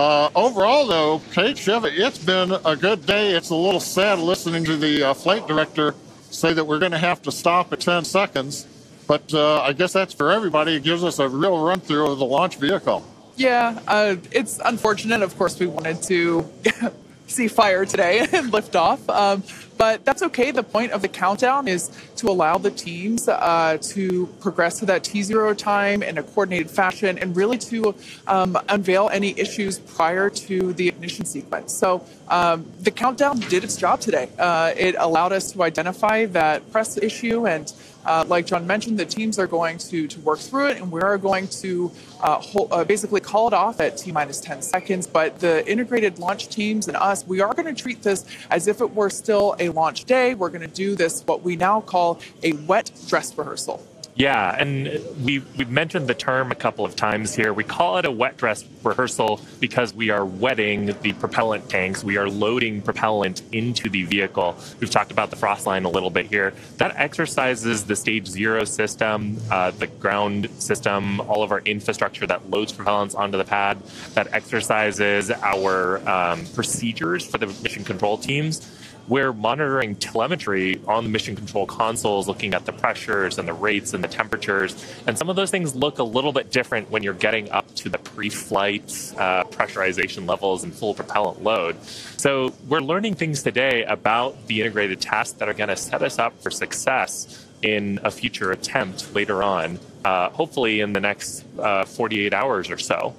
Uh, overall, though, Kate it's been a good day. It's a little sad listening to the uh, flight director say that we're going to have to stop at 10 seconds. But uh, I guess that's for everybody. It gives us a real run through of the launch vehicle. Yeah, uh, it's unfortunate. Of course, we wanted to see fire today and lift off. Um, but that's okay. The point of the countdown is to allow the teams uh, to progress to that T0 time in a coordinated fashion and really to um, unveil any issues prior to the ignition sequence. So um, the countdown did its job today. Uh, it allowed us to identify that press issue and uh, like John mentioned, the teams are going to, to work through it, and we are going to uh, hold, uh, basically call it off at T minus 10 seconds. But the integrated launch teams and us, we are going to treat this as if it were still a launch day. We're going to do this, what we now call a wet dress rehearsal. Yeah, and we, we've mentioned the term a couple of times here. We call it a wet dress rehearsal because we are wetting the propellant tanks. We are loading propellant into the vehicle. We've talked about the frost line a little bit here. That exercises the stage zero system, uh, the ground system, all of our infrastructure that loads propellants onto the pad. That exercises our um, procedures for the mission control teams we're monitoring telemetry on the mission control consoles, looking at the pressures and the rates and the temperatures. And some of those things look a little bit different when you're getting up to the pre flight uh, pressurization levels and full propellant load. So we're learning things today about the integrated tasks that are going to set us up for success in a future attempt later on, uh, hopefully in the next uh, 48 hours or so.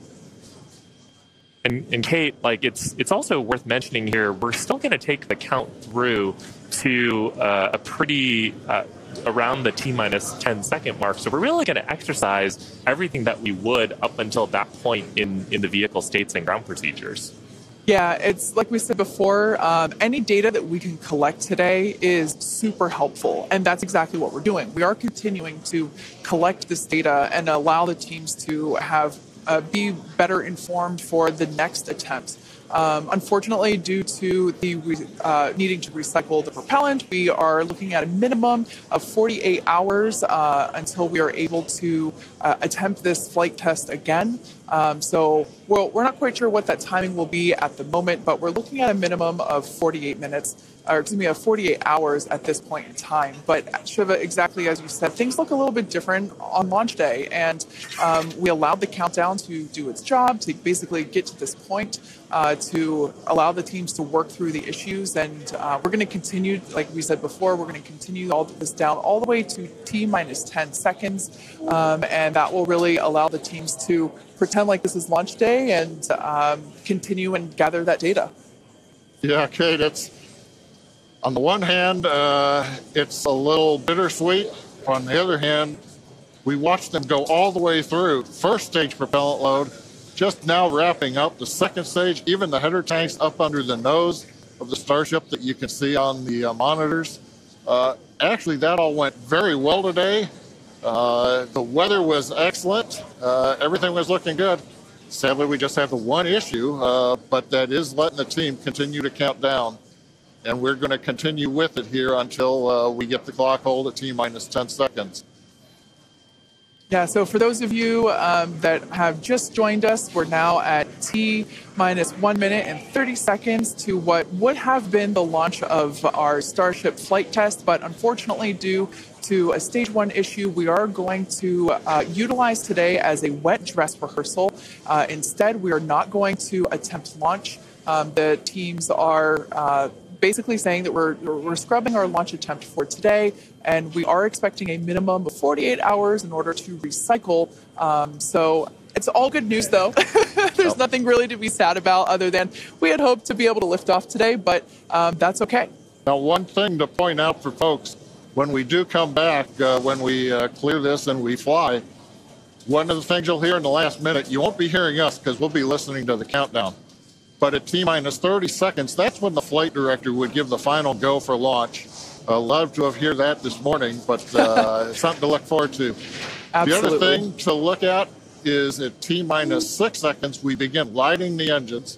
And, and Kate, like it's it's also worth mentioning here, we're still going to take the count through to uh, a pretty uh, around the t minus 10 second mark. So we're really going to exercise everything that we would up until that point in in the vehicle states and ground procedures. Yeah, it's like we said before, um, any data that we can collect today is super helpful. And that's exactly what we're doing. We are continuing to collect this data and allow the teams to have uh, be better informed for the next attempt. Um, unfortunately, due to the uh, needing to recycle the propellant, we are looking at a minimum of 48 hours uh, until we are able to uh, attempt this flight test again. Um, so well, we're not quite sure what that timing will be at the moment, but we're looking at a minimum of 48 minutes or excuse me, of 48 hours at this point in time. But Siva, exactly as you said, things look a little bit different on launch day, and um, we allowed the countdown to do its job to basically get to this point uh, to allow the teams to work through the issues, and uh, we're going to continue, like we said before, we're going to continue all this down all the way to t minus 10 seconds, um, and that will really allow the teams to pretend like this is launch day and um, continue and gather that data. Yeah, Kate, it's on the one hand, uh, it's a little bittersweet. On the other hand, we watched them go all the way through. First stage propellant load, just now wrapping up. The second stage, even the header tanks up under the nose of the Starship that you can see on the uh, monitors. Uh, actually, that all went very well today. Uh, the weather was excellent. Uh, everything was looking good. Sadly, we just have the one issue, uh, but that is letting the team continue to count down and we're going to continue with it here until uh, we get the clock hold at T minus 10 seconds. Yeah, so for those of you um, that have just joined us, we're now at T minus one minute and 30 seconds to what would have been the launch of our Starship flight test, but unfortunately, due to a stage one issue, we are going to uh, utilize today as a wet dress rehearsal. Uh, instead, we are not going to attempt launch. Um, the teams are uh, basically saying that we're, we're scrubbing our launch attempt for today, and we are expecting a minimum of 48 hours in order to recycle. Um, so it's all good news, though. There's nothing really to be sad about other than we had hoped to be able to lift off today, but um, that's okay. Now, one thing to point out for folks when we do come back, uh, when we uh, clear this and we fly, one of the things you'll hear in the last minute, you won't be hearing us because we'll be listening to the countdown. But at T minus 30 seconds, that's when the flight director would give the final go for launch. Uh, love to have heard that this morning, but uh, something to look forward to. Absolutely. The other thing to look at is at T minus six seconds, we begin lighting the engines.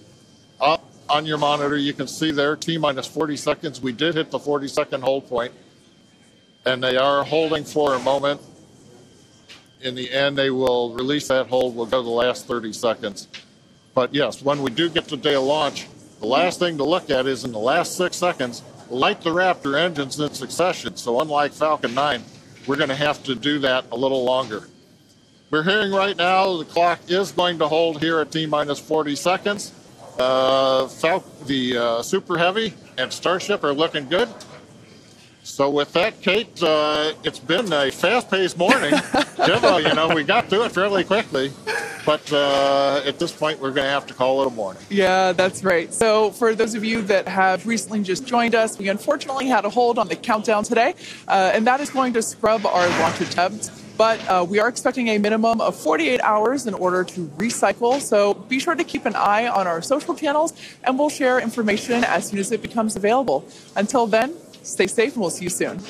Up on your monitor, you can see there T minus 40 seconds. We did hit the 40 second hold point, and they are holding for a moment. In the end, they will release that hold. We'll go to the last 30 seconds. But yes, when we do get to day of launch, the last thing to look at is in the last six seconds, light the Raptor engines in succession. So unlike Falcon 9, we're going to have to do that a little longer. We're hearing right now the clock is going to hold here at T minus 40 seconds. Uh, Fal- the uh, Super Heavy and Starship are looking good. So with that, Kate, uh, it's been a fast-paced morning. Diva, you know, we got through it fairly quickly, but uh, at this point, we're going to have to call it a morning. Yeah, that's right. So, for those of you that have recently just joined us, we unfortunately had a hold on the countdown today, uh, and that is going to scrub our launch attempts. But uh, we are expecting a minimum of 48 hours in order to recycle. So be sure to keep an eye on our social channels, and we'll share information as soon as it becomes available. Until then, stay safe, and we'll see you soon.